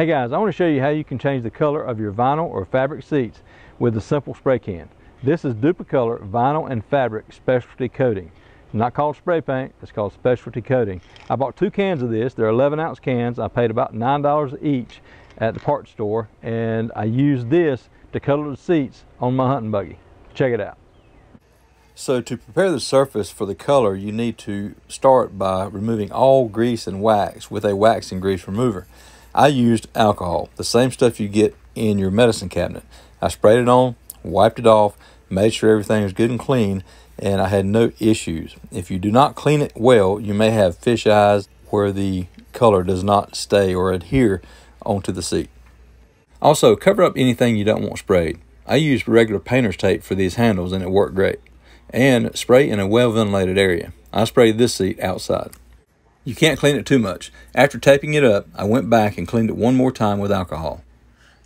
Hey guys, I want to show you how you can change the color of your vinyl or fabric seats with a simple spray can. This is Duplicolor Vinyl and Fabric Specialty Coating. It's not called spray paint, it's called specialty coating. I bought two cans of this, they're 11 ounce cans. I paid about $9 each at the parts store and I used this to color the seats on my hunting buggy. Check it out. So to prepare the surface for the color, you need to start by removing all grease and wax with a wax and grease remover. I used alcohol, the same stuff you get in your medicine cabinet. I sprayed it on, wiped it off, made sure everything was good and clean, and I had no issues. If you do not clean it well, you may have fish eyes where the color does not stay or adhere onto the seat. Also, cover up anything you don't want sprayed. I used regular painter's tape for these handles and it worked great. And spray in a well ventilated area. I sprayed this seat outside. You can't clean it too much. After taping it up, I went back and cleaned it one more time with alcohol.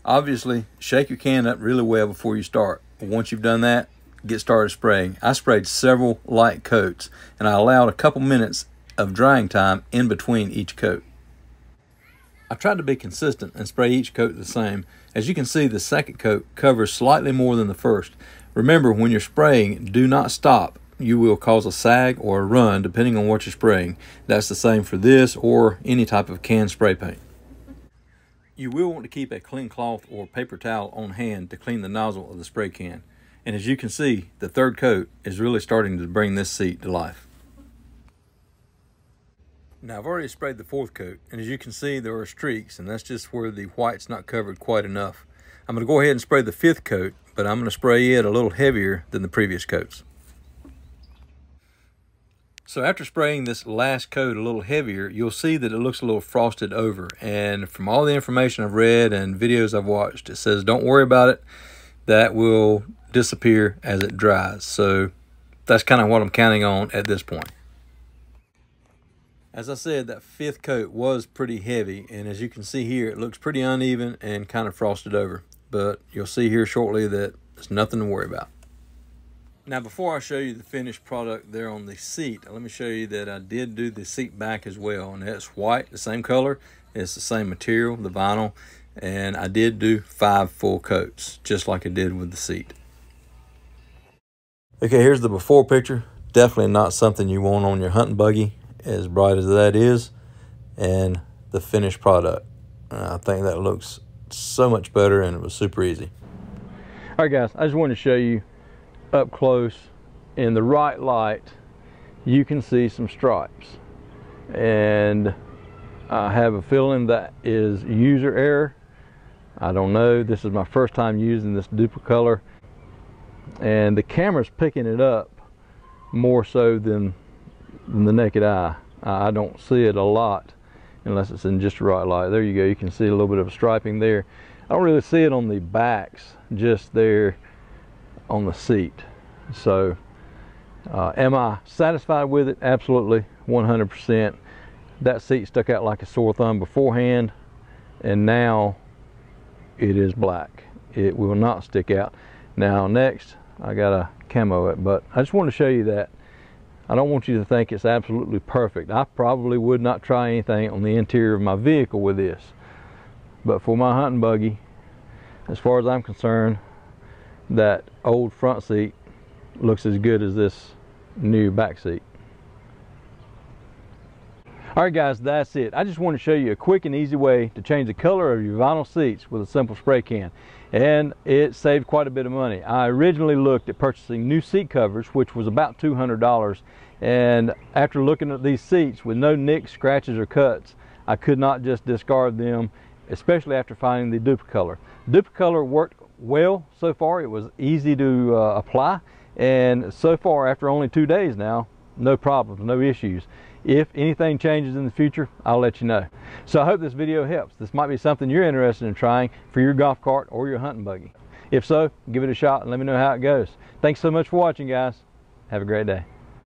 Obviously, shake your can up really well before you start. Once you've done that, get started spraying. I sprayed several light coats and I allowed a couple minutes of drying time in between each coat. I tried to be consistent and spray each coat the same. As you can see, the second coat covers slightly more than the first. Remember, when you're spraying, do not stop you will cause a sag or a run depending on what you're spraying. That's the same for this or any type of can spray paint. You will want to keep a clean cloth or paper towel on hand to clean the nozzle of the spray can. And as you can see, the third coat is really starting to bring this seat to life. Now I've already sprayed the fourth coat, and as you can see, there are streaks, and that's just where the white's not covered quite enough. I'm gonna go ahead and spray the fifth coat, but I'm gonna spray it a little heavier than the previous coats. So after spraying this last coat a little heavier, you'll see that it looks a little frosted over. And from all the information I've read and videos I've watched, it says don't worry about it. That will disappear as it dries. So that's kind of what I'm counting on at this point. As I said, that fifth coat was pretty heavy. And as you can see here, it looks pretty uneven and kind of frosted over. But you'll see here shortly that there's nothing to worry about. Now before I show you the finished product there on the seat, let me show you that I did do the seat back as well. And it's white, the same color, it's the same material, the vinyl. And I did do five full coats, just like I did with the seat. Okay, here's the before picture. Definitely not something you want on your hunting buggy, as bright as that is. And the finished product. I think that looks so much better and it was super easy. All right, guys, I just wanted to show you up close in the right light you can see some stripes. And I have a feeling that is user error. I don't know. This is my first time using this Duplicolor and the camera's picking it up more so than, than the naked eye. I don't see it a lot unless it's in just the right light. There you go. You can see a little bit of striping there. I don't really see it on the backs just there on the seat. So uh, am I satisfied with it? Absolutely, 100%. That seat stuck out like a sore thumb beforehand, and now it is black. It will not stick out. Now next, I got to camo it, but I just want to show you that. I don't want you to think it's absolutely perfect. I probably would not try anything on the interior of my vehicle with this. But for my hunting buggy, as far as I'm concerned, that old front seat looks as good as this new back seat. All right guys, that's it. I just want to show you a quick and easy way to change the color of your vinyl seats with a simple spray can. And it saved quite a bit of money. I originally looked at purchasing new seat covers, which was about $200. And after looking at these seats with no nicks, scratches, or cuts, I could not just discard them, especially after finding the Duplicolor. Duplicolor worked well so far. It was easy to uh, apply and so far after only two days now, no problems, no issues. If anything changes in the future, I'll let you know. So I hope this video helps. This might be something you're interested in trying for your golf cart or your hunting buggy. If so, give it a shot and let me know how it goes. Thanks so much for watching guys. Have a great day.